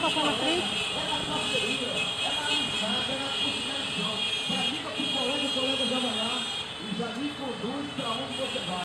passar na frente. Já me conduz